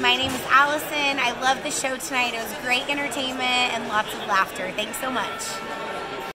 My name is Alison. I love the show tonight. It was great entertainment and lots of laughter. Thanks so much.